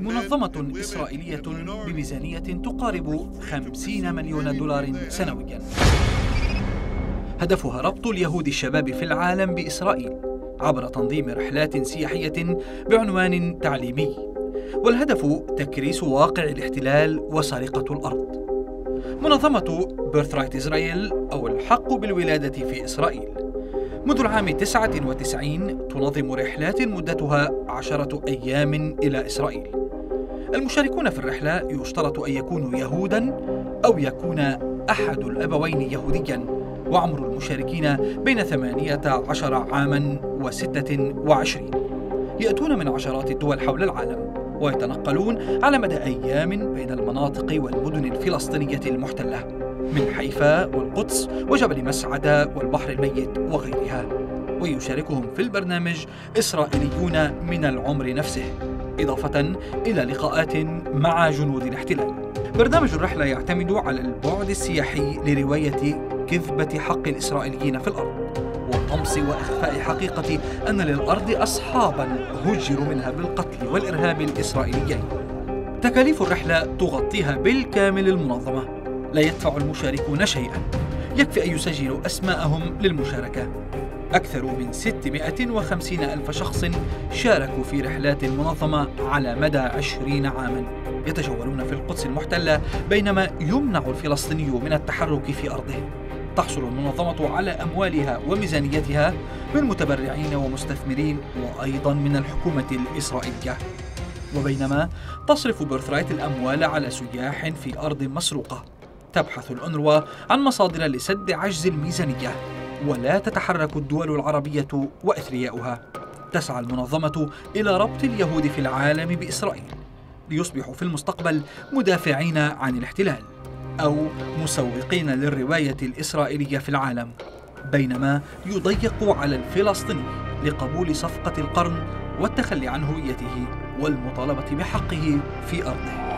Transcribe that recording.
منظمة إسرائيلية بميزانية تقارب 50 مليون دولار سنويا. هدفها ربط اليهود الشباب في العالم بإسرائيل عبر تنظيم رحلات سياحية بعنوان تعليمي. والهدف تكريس واقع الاحتلال وسرقة الأرض. منظمة بيرثرايت إسرائيل أو الحق بالولادة في إسرائيل. منذ العام 99 تنظم رحلات مدتها عشرة أيام إلى إسرائيل. المشاركون في الرحلة يشترط أن يكونوا يهودا أو يكون أحد الأبوين يهوديا. وعمر المشاركين بين 18 عاما وستة وعشرين. يأتون من عشرات الدول حول العالم ويتنقلون على مدى أيام بين المناطق والمدن الفلسطينية المحتلة. من حيفا والقدس وجبل مسعدة والبحر الميت وغيرها. ويشاركهم في البرنامج إسرائيليون من العمر نفسه. إضافة إلى لقاءات مع جنود الاحتلال. برنامج الرحلة يعتمد على البعد السياحي لرواية كذبة حق الإسرائيليين في الأرض وطمس وإخفاء حقيقة أن للأرض أصحابا هجروا منها بالقتل والإرهاب الإسرائيليين. تكاليف الرحلة تغطيها بالكامل المنظمة. لا يدفع المشاركون شيئا. يكفي أن يسجلوا أسماءهم للمشاركة. أكثر من 650 ألف شخص شاركوا في رحلات منظمة على مدى 20 عاما. يتجولون في القدس المحتلة بينما يمنع الفلسطيني من التحرك في أرضه. تحصل المنظمة على أموالها وميزانيتها من متبرعين ومستثمرين وأيضا من الحكومة الإسرائيلية. وبينما تصرف بيرثرايت الأموال على سياح في أرض مسروقة. تبحث الأنروا عن مصادر لسد عجز الميزانية ولا تتحرك الدول العربية وإثرياؤها. تسعى المنظمة إلى ربط اليهود في العالم بإسرائيل ليصبحوا في المستقبل مدافعين عن الاحتلال أو مسوقين للرواية الإسرائيلية في العالم بينما يضيق على الفلسطيني لقبول صفقة القرن والتخلي عن هويته والمطالبة بحقه في أرضه.